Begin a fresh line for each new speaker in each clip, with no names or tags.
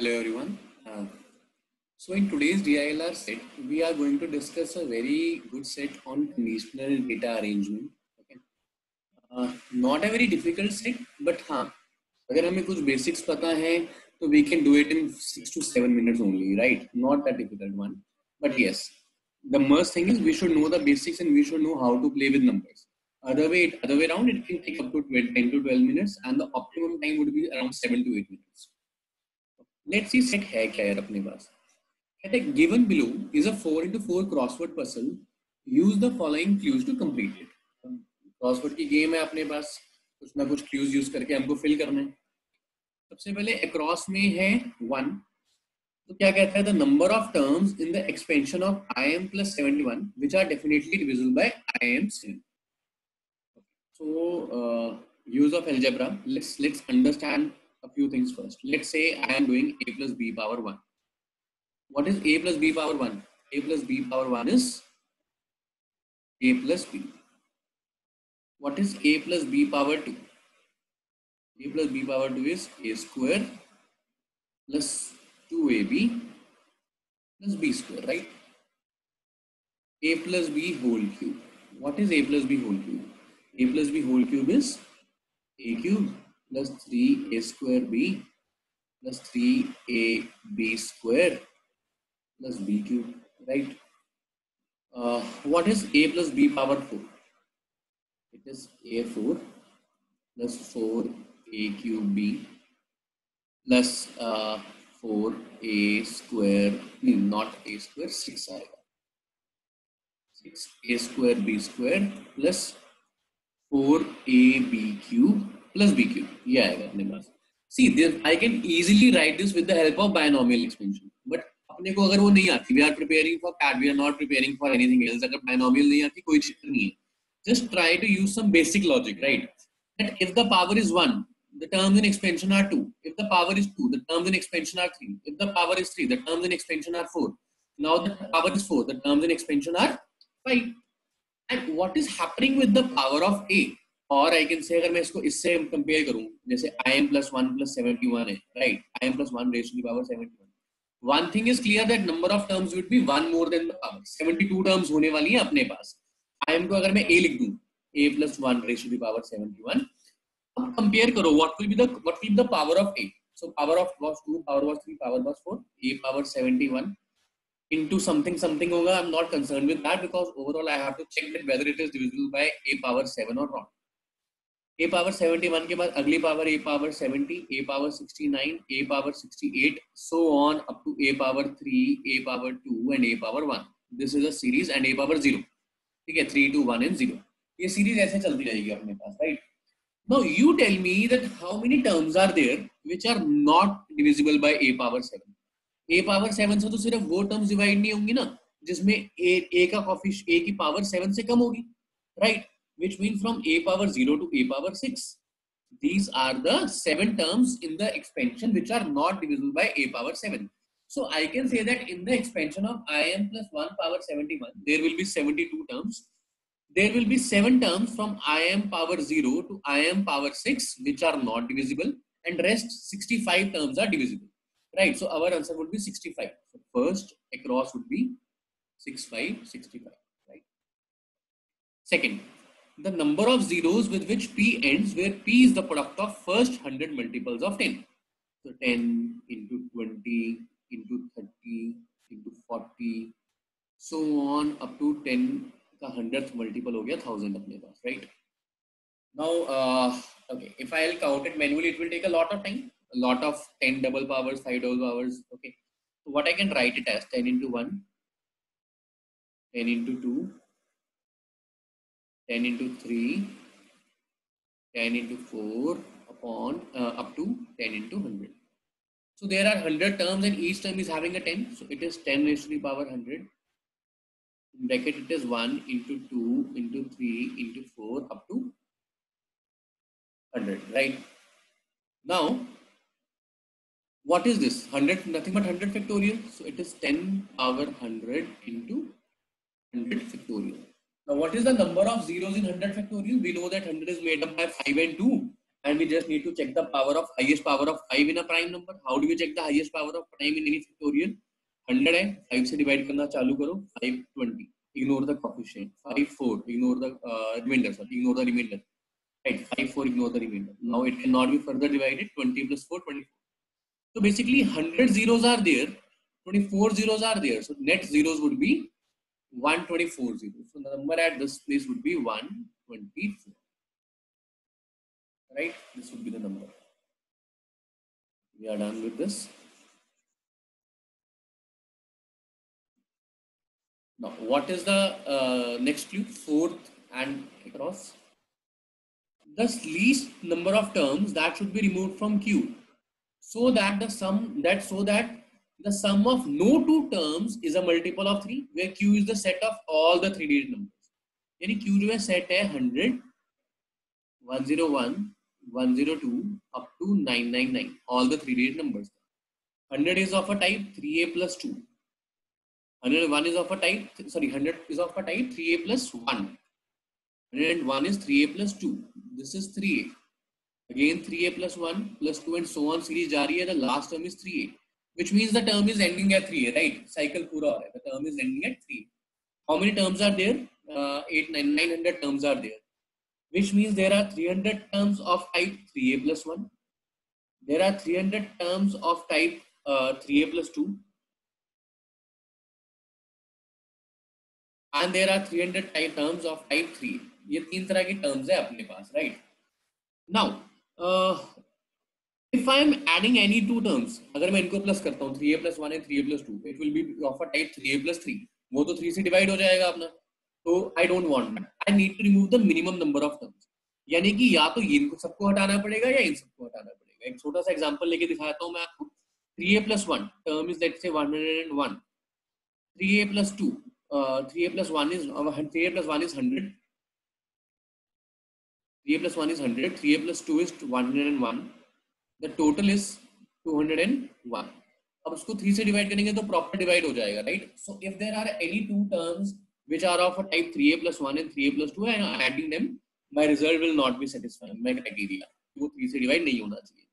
Hello everyone. Uh, so in today's DILR set, we are going to discuss a very good set on conditional data arrangement. Okay. Uh, not a very difficult set, but हाँ अगर हमें कुछ basics पता है तो we can do it in six to seven minutes only, right? Not that difficult one, but yes, the most thing is we should know the basics and we should know how to play with numbers. Other way, other way around, it can take up to 12, 10 to 12 minutes, and the optimum time would be around seven to eight minutes. Let's see set है क्या यार अपने पास कहते हैं given below is a 4 into 4 crossword puzzle use the following clues to complete it crossword की game है अपने पास कुछ ना कुछ clues यूज़ करके हमको फिल करना है सबसे पहले across में है 1 तो क्या कहता है the number of terms in the expansion of im plus 71 which are definitely divisible by im 7 so uh, use of algebra let's let's understand a few things first. Let's say I am doing a plus b power 1. What is a plus b power 1? a plus b power 1 is a plus b. What is a plus b power 2? a plus b power 2 is a square plus 2ab plus b square, right? a plus b whole cube. What is a plus b whole cube? a plus b whole cube is a cube plus 3a square b plus 3ab square plus b cube, right? Uh, what is a plus b power 4? It is a4 plus 4a cube b plus uh, 4a square, not a square, 6i. 6a square b square plus 4ab cube plus b cube ये आएगा अपने पास see this I can easily write this with the help of binomial expansion but अपने को अगर वो नहीं आती we are preparing for CAT we are not preparing for anything else अगर binomial नहीं आती कोई चक्कर नहीं है just try to use some basic logic right that if the power is 1 the terms in expansion are 2 if the power is 2 the terms in expansion are 3 if the power is 3 the terms in expansion are 4 now the power is 4 the terms in expansion are 5 and what is happening with the power of a और I can say अगर मैं इसको इससे compare करूँ, जैसे I am plus one plus seventy one है right I am plus one raise to power seventy one one thing is clear that number of terms will be one more than seventy two terms होने वाली है अपने पास. I am को अगर मैं ए लिख दूँ a plus one raise to power seventy one अब कंपेयर करो what will be the what will the power of a so, power of was 2 power was 3 power was 4 a power 71 into something something hoga i'm not concerned with that because overall i have to check that whether it is divisible by a power 7 or not. A power seventy one के बाद अगली power a power seventy a power sixty nine a power sixty eight so on up to a power three a power two and a power one this is as and a power zero ठीक है three two one and zero ये series ऐसे चलती रहेगी अपने पास right now you tell me that how many terms are there which are not divisible by a power 7 a power 7 से तो सिर्फ़ वो टर्म्स डिवाइड नहीं होंगी ना जिसमें ए ए का कॉफिश ए की पावर 7 से कम होगी right right? Which means from a power 0 to a power 6. These are the seven terms in the expansion which are not divisible by a power 7. So I can say that in the expansion of im plus 1 power 71, there will be 72 terms. There will be 7 terms from im power 0 to im power 6 which are not divisible and rest 65 terms are divisible. Right, so our answer would be 65. So first across would be 65, 65. Right. Second, the number of zeros with which p ends where p is the product of first 100 multiples of 10 so 10 into 20 into 30 into 40 so on up to 10 का hundredth multiple हो गया thousand अपने पास right now uh, okay if I'll count it manually it will take a lot of time a lot of 10 double powers 5 double powers okay so what I can write it as 10 into 1 10 into 2 10 into 3, 10 into 4 upon uh, up to 10 into 100. So there are 100 terms and each term is having a 10. So it is 10 raised to the power 100. In bracket it is 1 into 2 into 3 into 4 up to 100, right? Now, what is this? 100, nothing but 100 factorial. So it is 10 power 100 into 100 factorial. Now, what is the number of zeros in 100 factorial? We know that 100 is made up by 5 and 2. and we just need to check the power of highest power of 5 in a prime number. How do you check the highest power of prime in any factorial? 100 है 5 से divide करना चालू करो 520 ignore the coefficient 5 4 ignore the uh, remainder sorry ignore the remainder right 5 4 ignore the remainder now it cannot be further divided 20 plus 4 24 so basically 100 zeros are there 24 zeros are there so net zeros would be 124 zeros so the number at this place would be 124 right? This would be the number. We are done with this. Now, what is the uh, next clue? Fourth and across. The least number of terms that should be removed from Q, so that the sum that so that the sum of no two terms is a multiple of three, where Q is the set of all the three-digit numbers. यानी Q जो है set है 100, 101, 102 up to 999 all the three digit numbers 100 is of a type 3a plus 2 101 is of a type sorry 100 is of a type 3a plus 1 101 is 3a plus 2 this is 3a again 3a plus 1 plus 2 and so on series jari hai the last term is 3a which means the term is ending at 3a right cycle pura the term is ending at 3 how many terms are there uh, 8 9 900 terms are there which means there are 300 terms of type 3a plus 1. There are 300 terms of type uh, 3a plus 2. And there are 300 type terms of type 3. ये तीन तरह के terms है अपने पास, right? Now, If I am adding any two terms, अगर मैं इनको plus करता हूँ three a plus one है three a plus two, it will be of a type three a plus three. वो तो three से divide हो जाएगा अपना So I don't want that. I need to remove the minimum number of terms. यानी कि या तो इनको सबको हटाना पड़ेगा या इन सबको हटाना पड़ेगा एक छोटा सा example लेके दिखाता हूँ मैं आपको three a plus one term is let say one hundred and one three a plus two three a plus one is three a plus one is hundred. Three a plus one is hundred. Three a plus two is one hundred and one. The total is 201 अब उसको 3 से divide करेंगे तो proper divide हो जाएगा right so if there are any two terms which are of a type 3a plus 1 and 3a plus 2 and adding them, my result will not be satisfying, my criteria. वो 3 से divide नहीं होना चाहिए.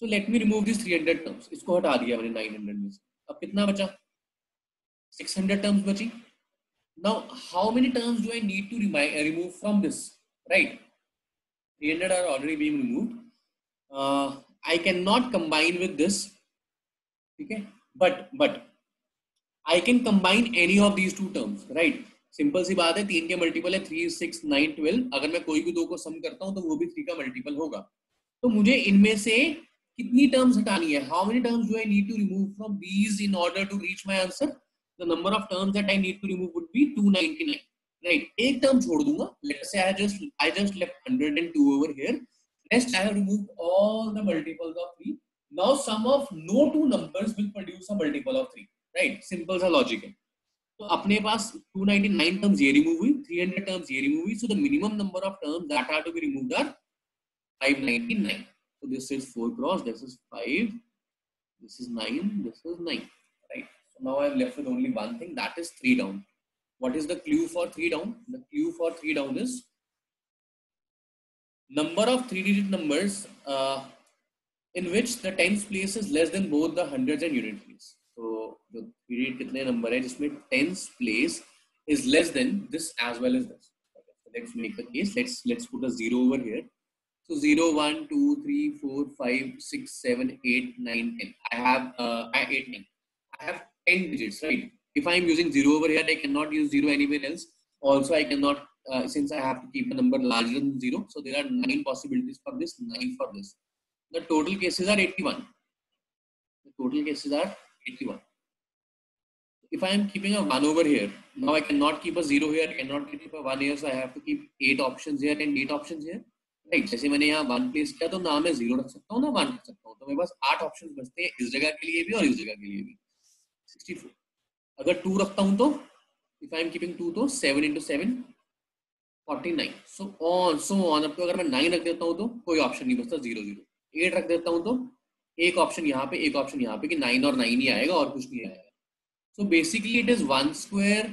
So let me remove these 300 terms. इसको हटा दिया मैंने 900 में से. अब कितना बचा? 600 terms बची. Now, how many terms do I need to remove from this? Right? 300 are already being removed. I cannot combine with this. Okay? But, but I can combine any of these two terms right simple सी बात है तीन के multiple है three six nine twelve अगर मैं कोई भी दो को सम करता हूँ तो वो भी थ्री का मल्टीपल होगा। तो मुझे इनमें से कितनी टर्म्स हटानी है? How many terms do I need to remove from these in order to reach my answer the number of terms that I need to remove would be 299 right एक टर्म छोड़ दूँगा। Let's say I just I just left 102 over here next I have removed all the multiples of 3 now sum of no two numbers will produce a multiple of 3 right simple सा logic है तो अपने पास 299 terms ये remove हुई 300 terms ये remove हुई so the minimum number of terms that are to be removed are 599 so this is 4 cross this is 5 this is 9 this is 9 right so now i'm left with only one thing that is 3 down what is the clue for 3 down the clue for 3 down is number of three digit numbers uh, in which the tens place is less than both the hundreds and unit place so the period कितने number है जिसमें tens place is less than this as well as this. Okay, so let's make the case. Let's let's put a zero over here. So 0, 1, 2, 3, 4, 5, 6, 7, 8, 9, 10. I have uh, 8, 9. I have 10 digits, right? If I am using 0 over here, I cannot use 0 anywhere else. Also, I cannot, uh, since I have to keep a number larger than 0. So there are 9 possibilities for this, 9 for this. The total cases are 81. The total cases are 81. If I am keeping a 1 over here, now I cannot keep a 0 here, I cannot keep a 1 here, so I have to keep 8 options here and 8 options here. Right जैसे मैंने यहाँ one place किया तो ना मैं zero रख सकता हूँ ना वन रख सकता हूँ तो मेरे पास आठ ऑप्शन बचते हैं इस जगह के लिए भी और इस जगह के लिए भी सिक्सटी फोर अगर टू रखता हूँ तो if I am keeping two तो seven into seven forty nine so on so on अब अगर मैं नाइन रख देता हूँ तो कोई ऑप्शन नहीं बचता ज़ीरो ज़ीरो एट रख देता हूँ तो एक ऑप्शन यहाँ पे एक ऑप्शन यहाँ पे कि नाइन और नाइन ही आएगा और कुछ नहीं आएगा so basically it is one square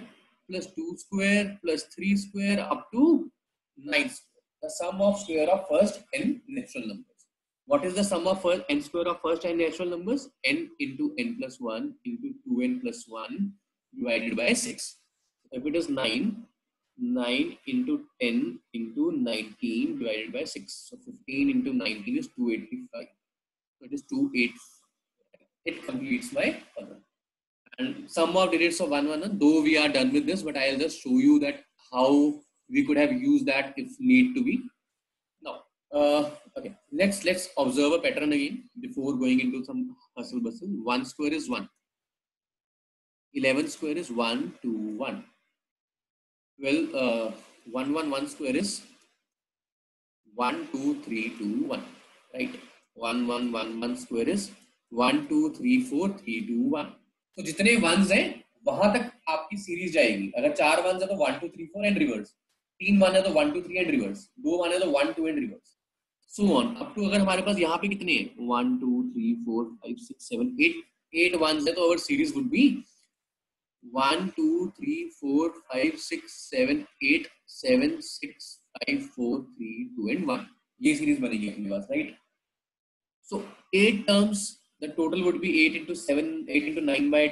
plus two square plus three square up to nine the sum of square of first n natural numbers. What is the sum of first n square of first n natural numbers? n into n plus 1 into 2n plus 1 divided by 6. If it is 9, 9 into 10 into 19 divided by 6. So 15 into 19 is 285. So it is 28. It completes my puzzle. And some of digits of 1, 1, though we are done with this, but I'll just show you that how we could have used that if need to be. Now, uh, okay, let's let's observe a pattern again before going into some hustle bustle. 1 square is 1. 11 square is 1, 2, 1. Well, uh, 1, 1, 1 square is 1, 2, 3, 2, 1. Right? 1, 1, 1, 1 square is 1, 2, 3, 4, 3, 2, 1. तो जितने once हैं वहाँ तक आपकी series जाएगी अगर चार once है तो one two three four and reverse तीन वन है तो one two three and reverse दो वन है तो one two and reverse so on up to अगर हमारे पास यहाँ पे कितने हैं one two three four five six seven eight eight once है तो our series would be one two three four five six seven eight seven six five four three to and one ये सीरीज बनेगी अपने पास right so eight terms the total would be 8 into 7, 8 into 9 by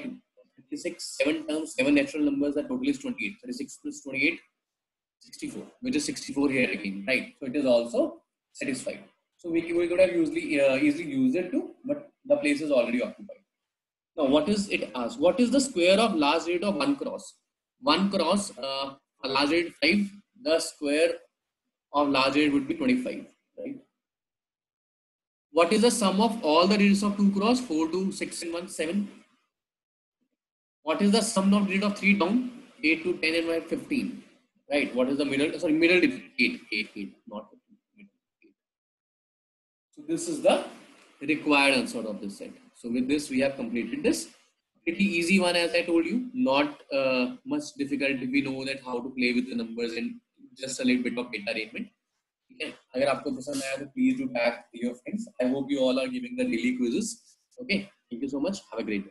56, 7 terms, 7 natural numbers, the total is 28. 36 plus 28, 64, which is 64 here again, right? So it is also satisfied. So we, we could have usually, uh, easily used it too, but the place is already occupied. Now, what is it asked? What is the square of large rate of 1 cross? 1 cross, uh, a large rate 5, the square of large rate would be 25, right? What is the sum of all the digits of 2 cross? 4, 2, 6, and 1, 7. What is the sum of digit of 3 down? 8 to 10 and 1, 15. Right. What is the middle? Sorry, middle digit. 8, 8, 8, not 15. 8. So this is the required answer of this set. So with this, we have completed this. Pretty easy one as I told you. Not uh, much difficult if we know that how to play with the numbers and just a little bit of data arrangement. ठीक है अगर आपको पसंद आया तो please do tag your friends I hope you all are giving the daily quizzes okay thank you so much have a great day